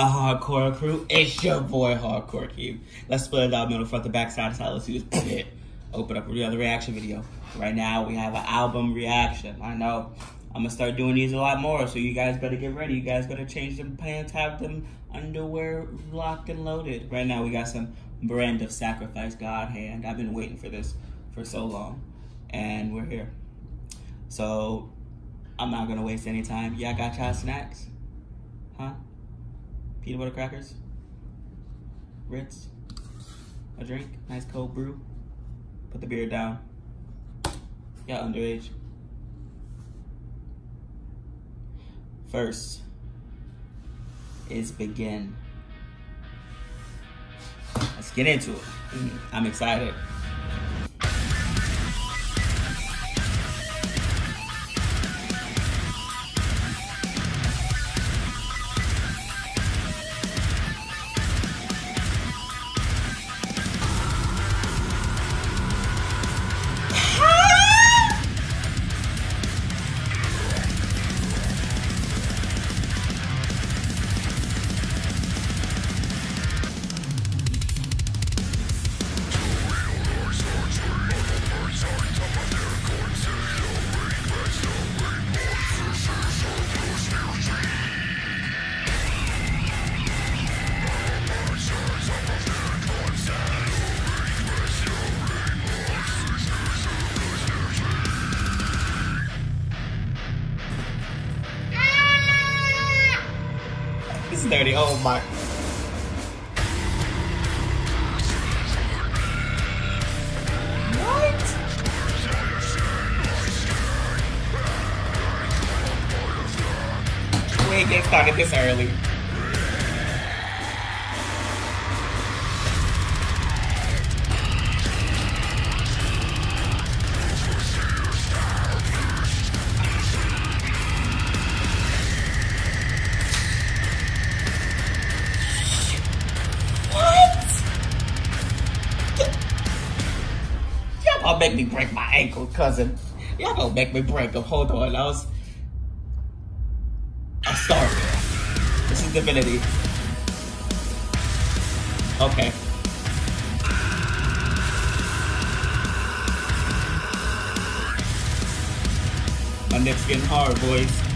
my hardcore crew? It's your boy, Hardcore Keem. Let's split it out middle, front the back, side. Let's do this. Open up the other reaction video. Right now, we have an album reaction. I know. I'm gonna start doing these a lot more, so you guys better get ready. You guys better change them pants, have them underwear locked and loaded. Right now, we got some brand of sacrifice, God hand. I've been waiting for this for so long, and we're here. So, I'm not gonna waste any time. Y'all got y'all snacks? Huh? Peanut butter crackers? Ritz? A drink? Nice cold brew? Put the beer down. Y'all underage. First is begin. Let's get into it. I'm excited. Make me break my ankle, cousin. Y'all gonna make me break them. Hold on, I was. I started. This is divinity. Okay. My neck's getting hard, boys.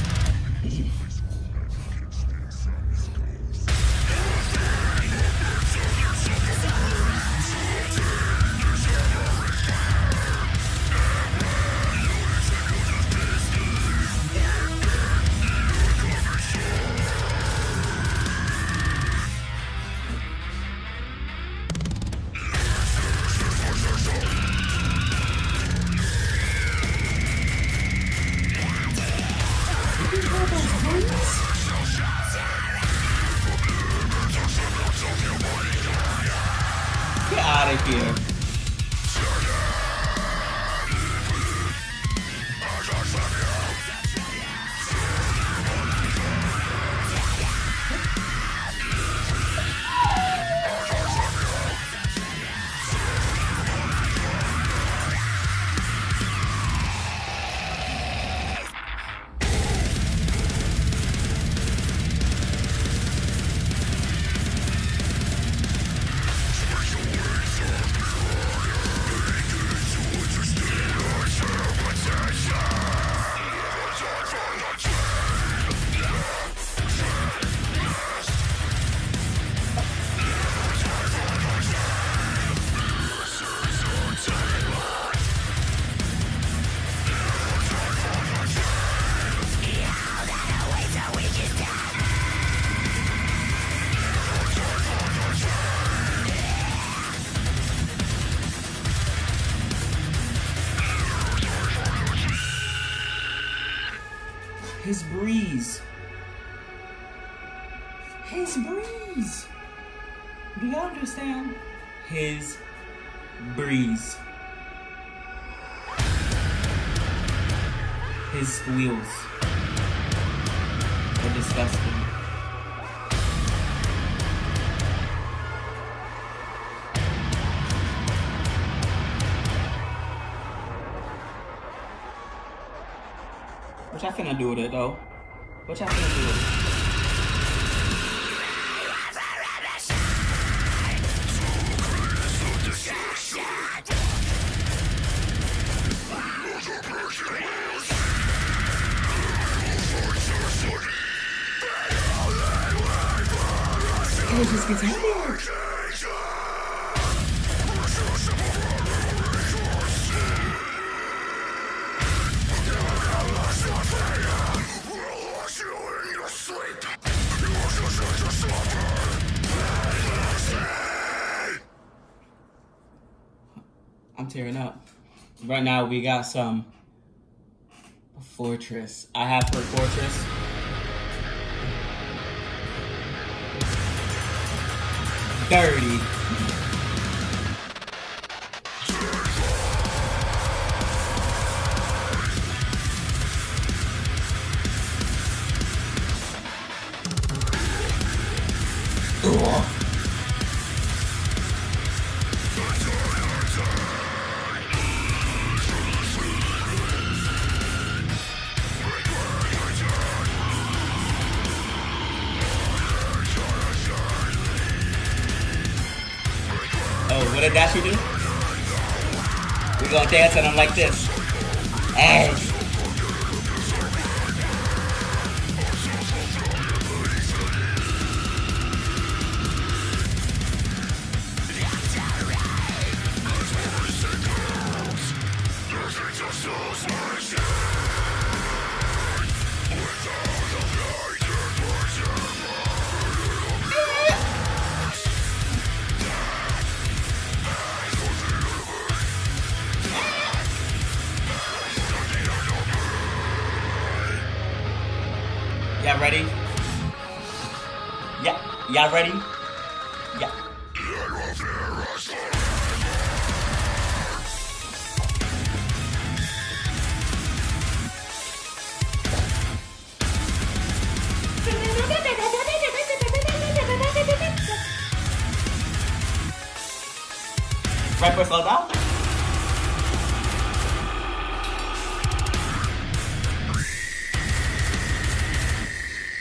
What y'all finna do with it though? What y'all finna do with it? Right now, we got some Fortress. I have her Fortress. Dirty. On him like this. Y'all ready? Yeah. Right for slow down?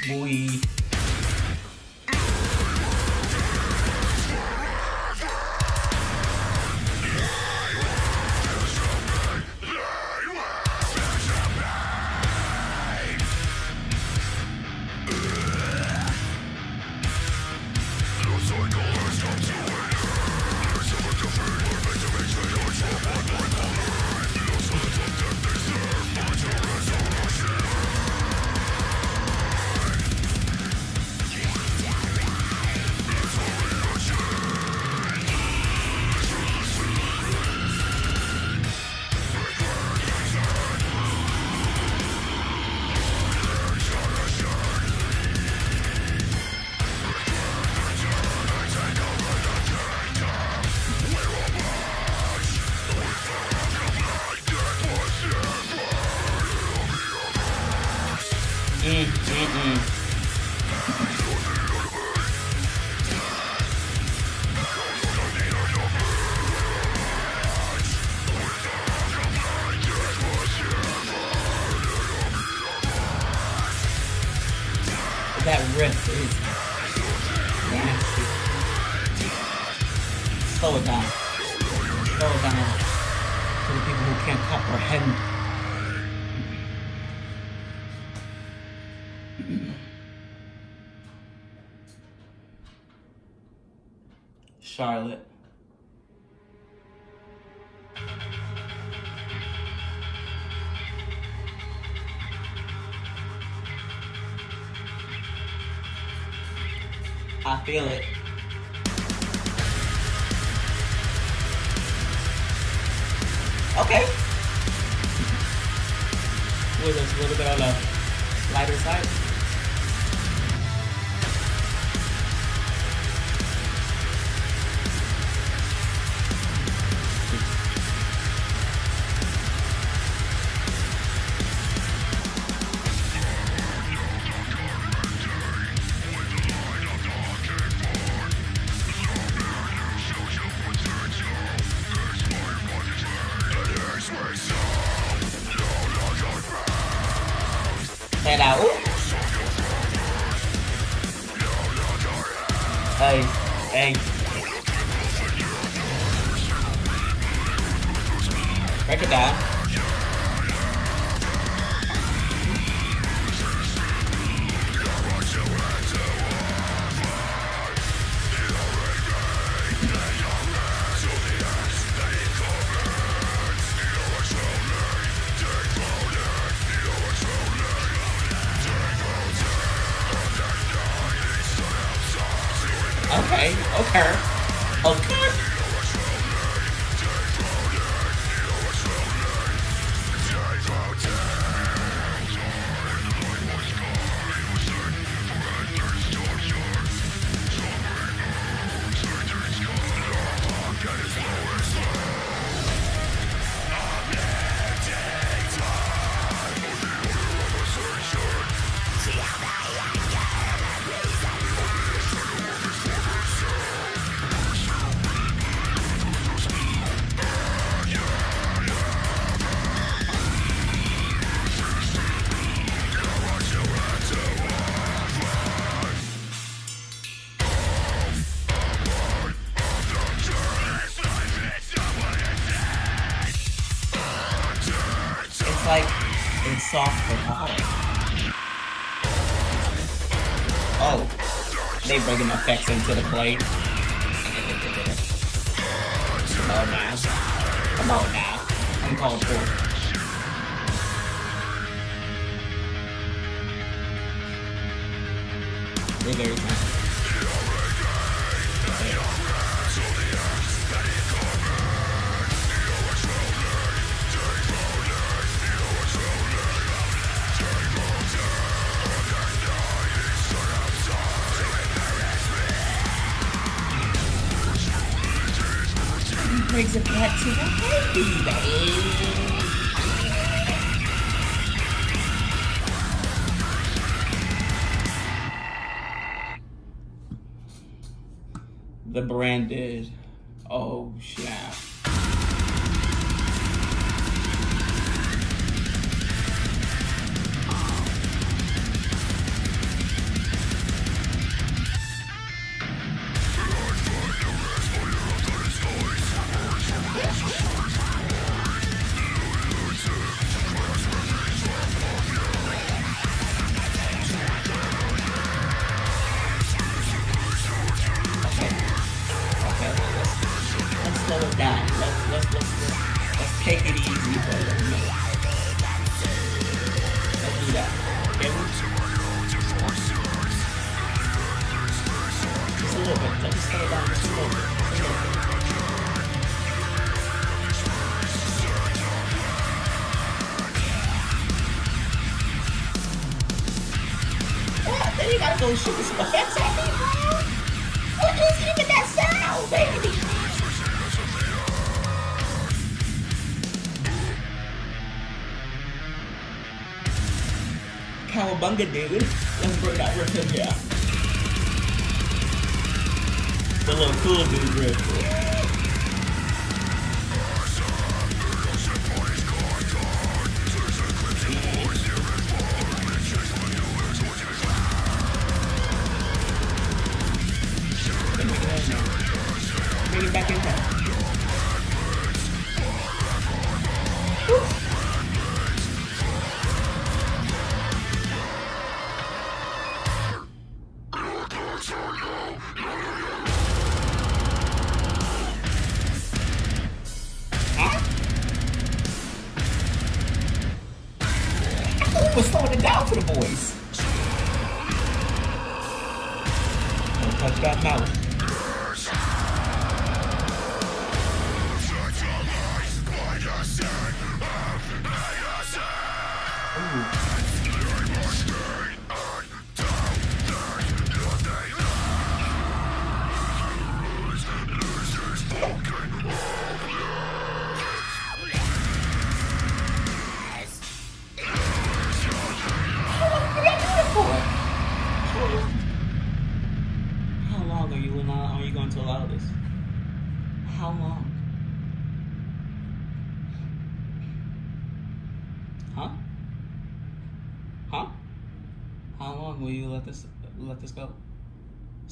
Boy. Charlotte. I feel it. Okay. This a little bit on the lighter side? Hey, hey. Break it down. Effects into the plate. Come on now. Come on now. I'm called for. They're very fun. Brings it back to the happy, baby. The branded, Cowabunga, dude. Let's bring that riff in here. The little cool dude riff. Will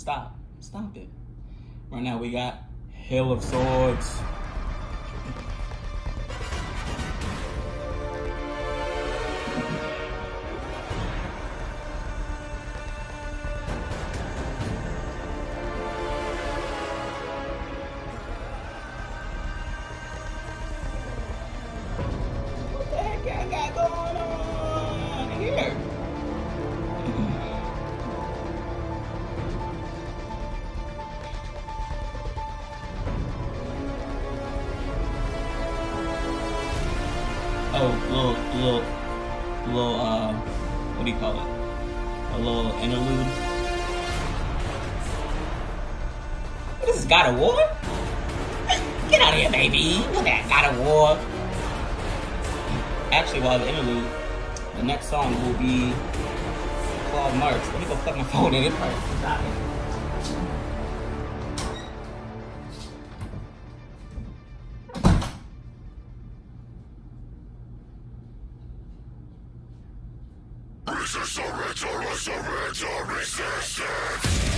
Stop. Stop it. Right now we got Hill of Swords. God of War? Get out of here, baby. What that? God of War. Actually, while the interlude, the next song will be Claw Marks." Let me go plug my phone in. It probably. Resist surrender, ritual, resist resistance!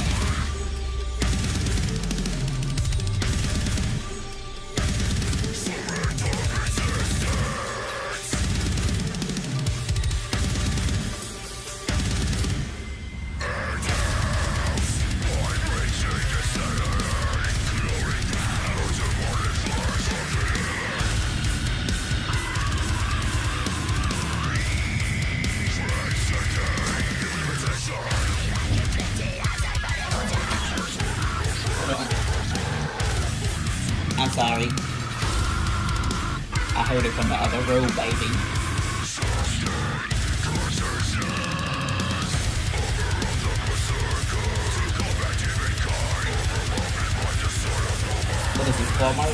What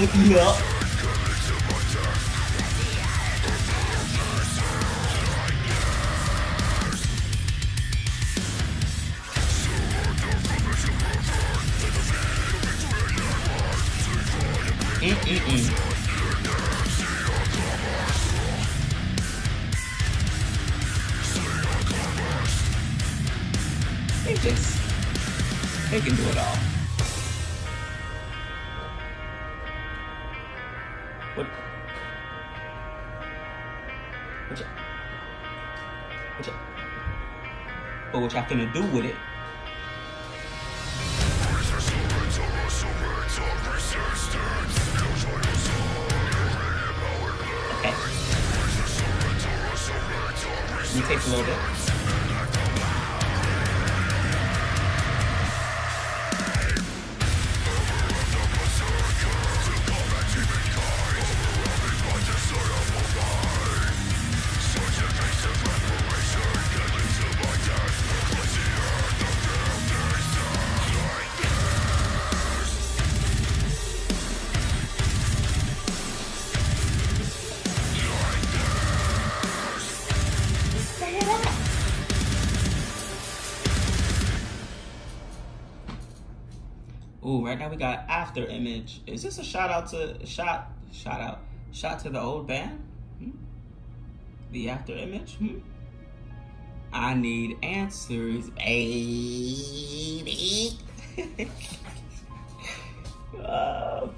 is this, what y'all do with it? Okay. It takes a little bit. After Image. Is this a shout out to shot shout out shot to the old band? Hmm? The After Image? Hmm? I need answers, baby. Uh,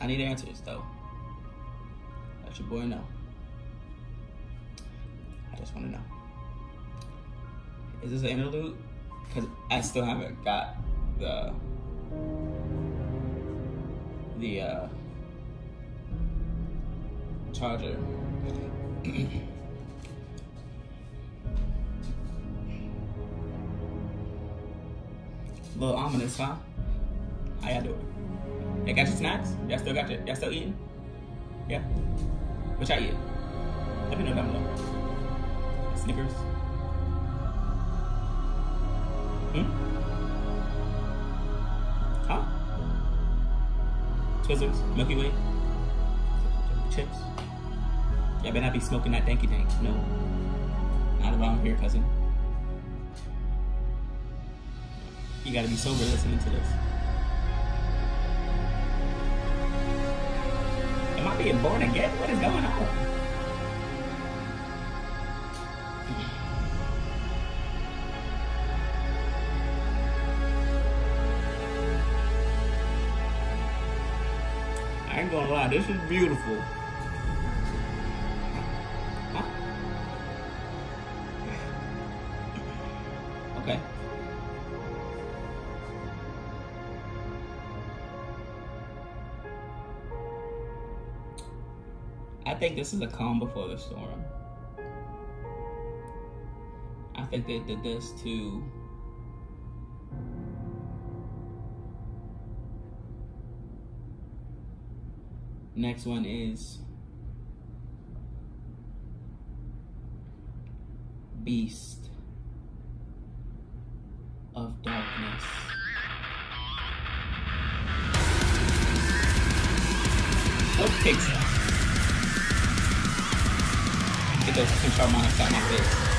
I need answers though. Let your boy know. I just want to know. Is this an interlude? Because I still haven't got the the uh, charger. Little ominous, huh? How y'all doing? Y'all got your snacks? Y'all still got your, y'all still eating? Yeah? What y'all? Let me know down below. Snickers? Hmm? Twizzlers? Milky Way? Chips? Y'all better not be smoking that danky dank. No. Not around here, cousin. You gotta be sober listening to this. Am I being born again? What is going on? Gonna lie, this is beautiful. Okay. I think this is a calm before the storm. I think they did this to Next one is Beast of Darkness. What Pixar? Get those pinch harmonics out my face.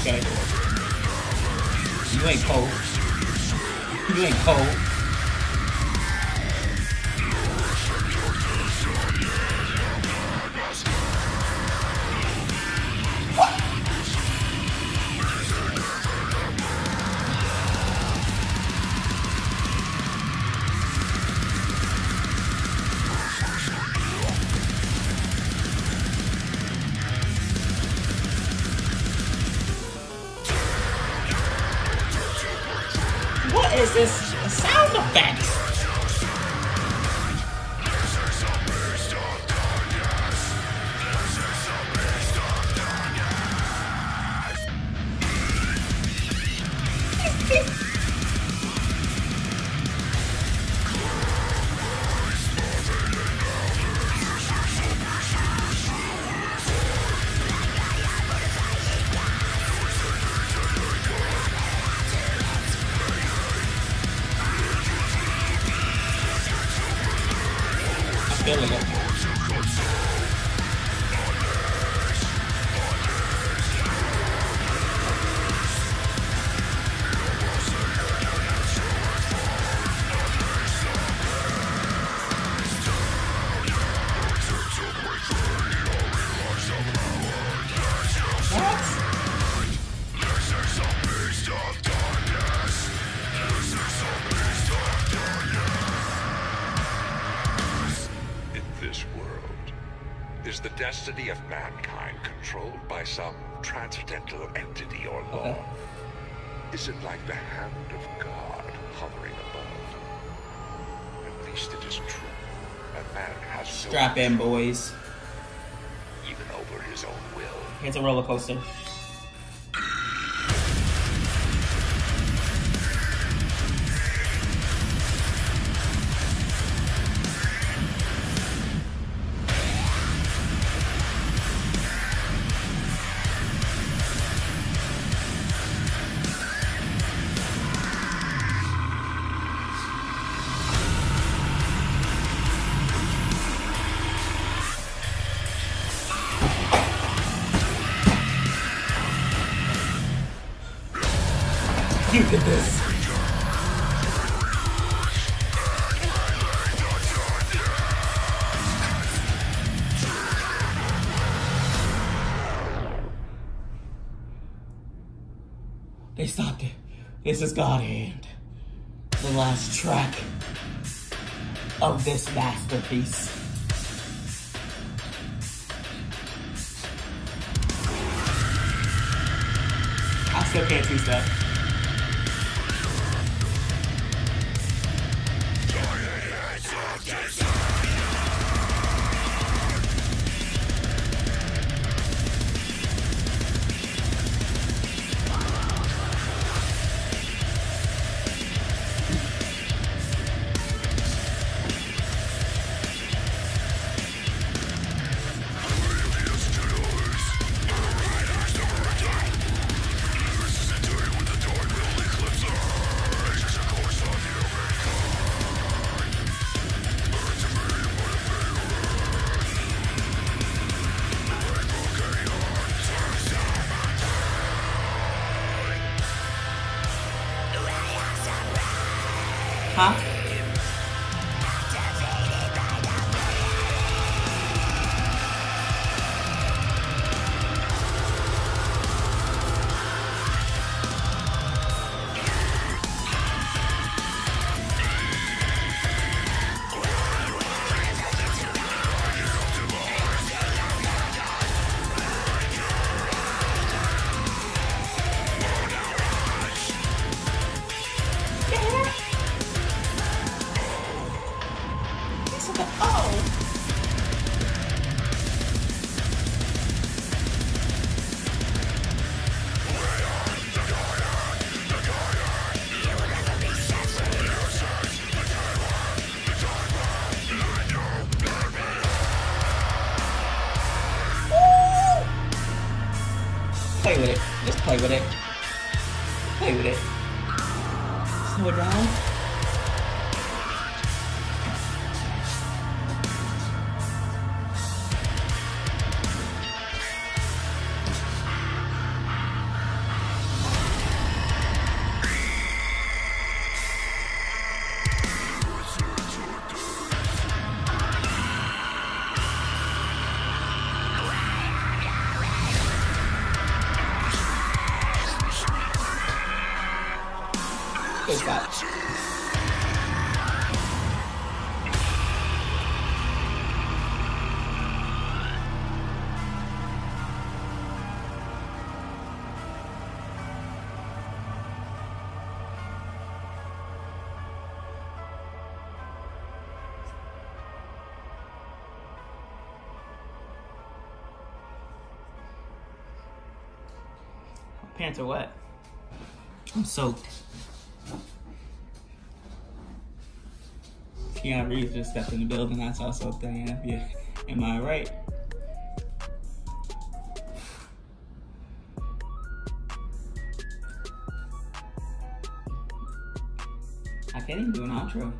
Okay? You ain't cold. You ain't cold. Destiny of mankind controlled by some transcendental entity or law? Okay. Is it like the hand of God hovering above? At least it is true. A man has no Strap in, boys. even over his own will. It's a roller coaster. This. They stopped it. This is God Hand. The last track of this masterpiece. I still can't see stuff. Huh? Play with it. Just play with it. Play with it. Slow it down. Pants are wet. I'm soaked. Keanu Reeves just stepped in the building. I saw something. Yeah. Am I right? I can't even do an outro.